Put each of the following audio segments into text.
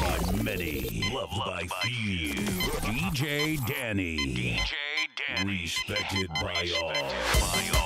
by many, loved, by few. DJ Danny. DJ Danny. Respected by all. Respected by all.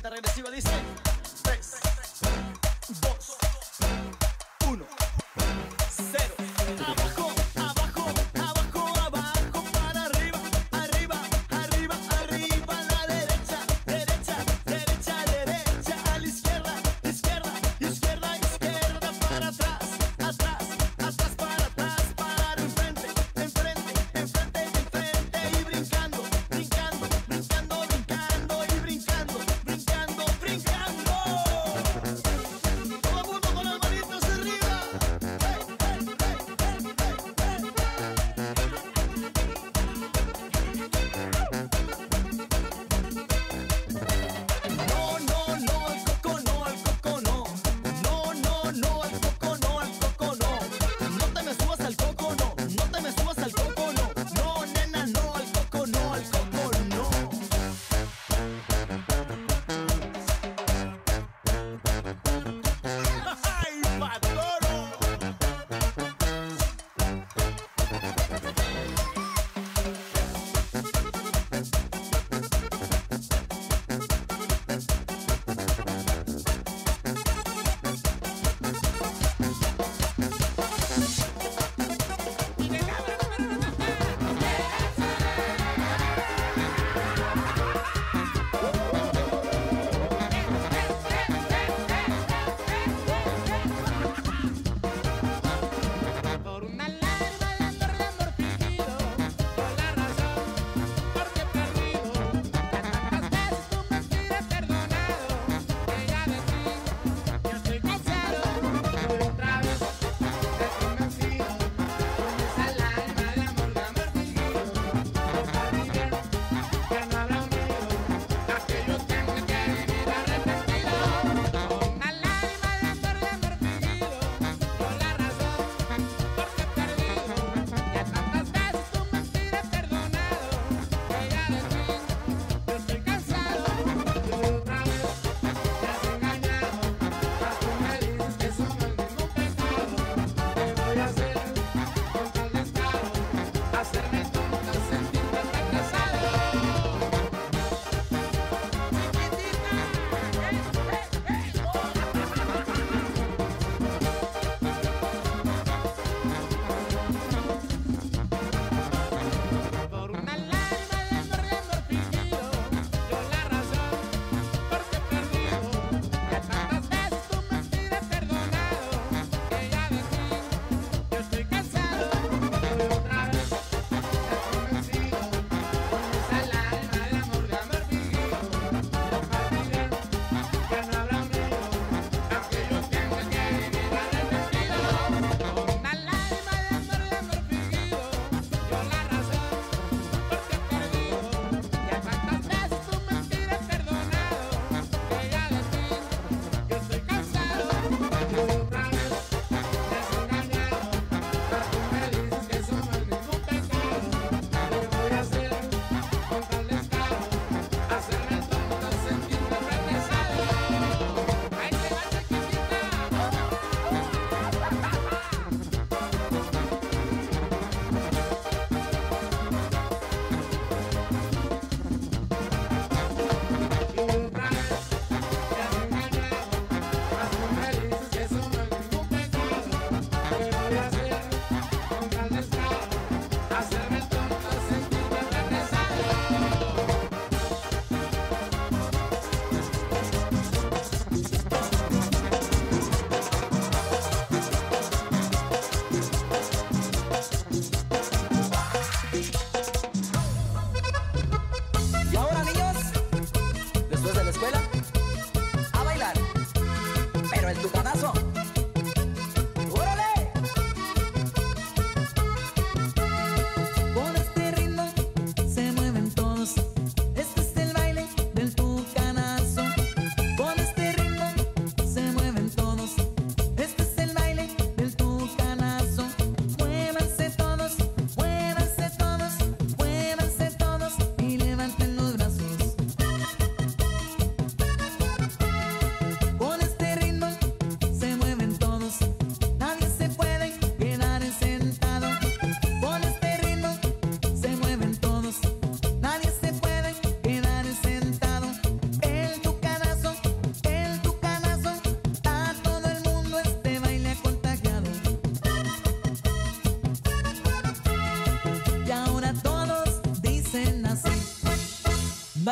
cuenta regresiva dice. 3, 2,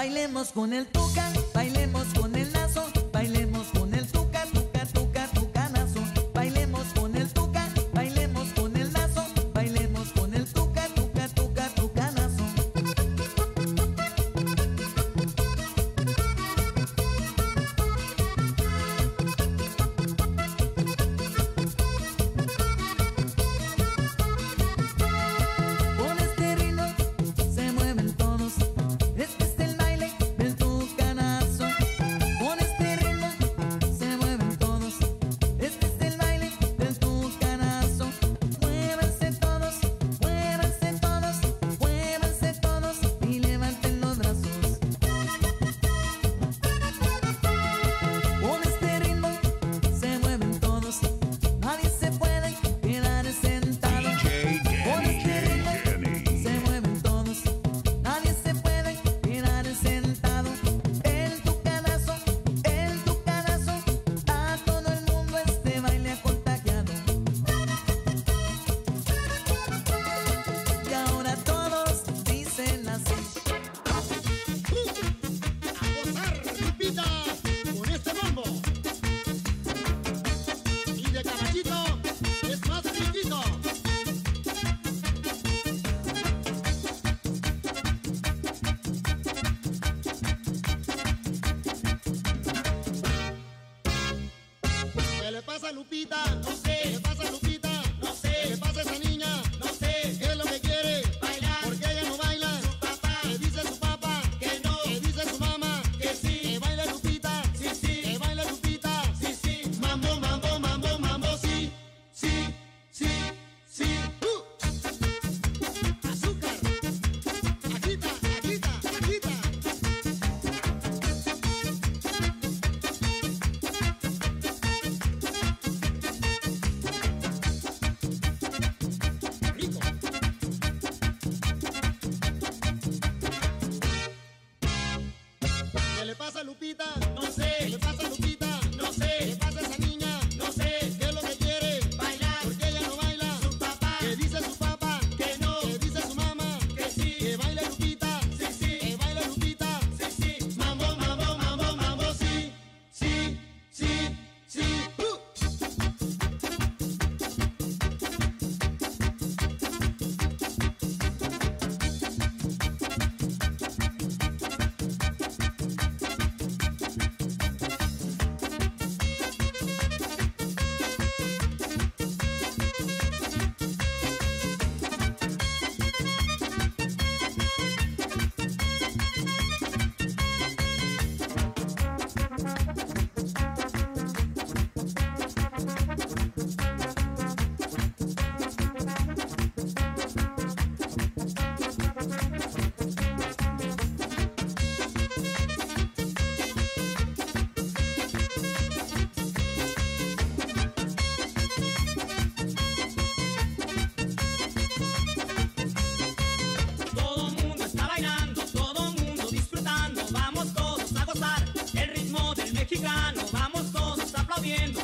bailemos con el tocan. mexicano, vamos todos aplaudiendo.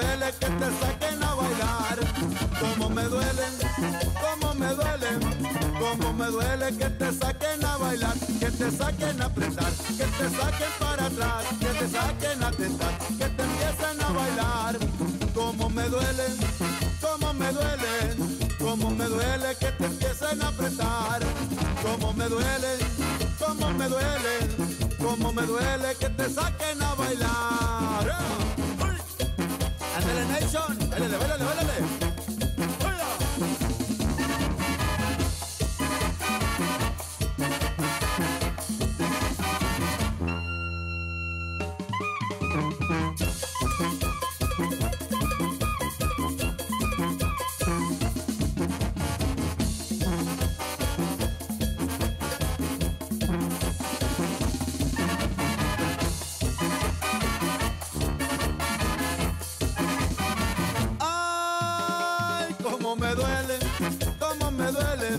duele que te saquen a bailar. Como me duelen, como me duelen, como me duele que te saquen a bailar, que te saquen a apretar, que te saquen para atrás, que te saquen a tentar, que te empiecen a bailar. Como me duelen, como me duelen, como me duele que te empiecen a apretar. Como me duele, como me duelen, como me duele que te saquen a bailar. لا لا لا لا Me duele, cómo me duele,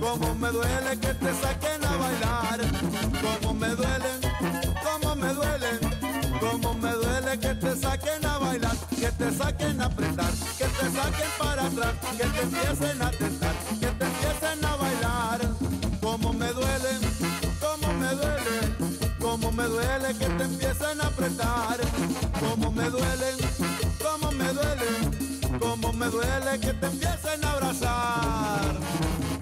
cómo me duele que te saquen a bailar. Cómo me duele, cómo me duele, cómo me duele que te saquen a bailar, que te saquen a apretar, que te saquen para atrás, que te empiecen a tentar, que te empiecen a bailar. Cómo me duele, cómo me duele, cómo me duele que te empiecen a apretar. Cómo me duele, me duele que te empiecen a abrazar.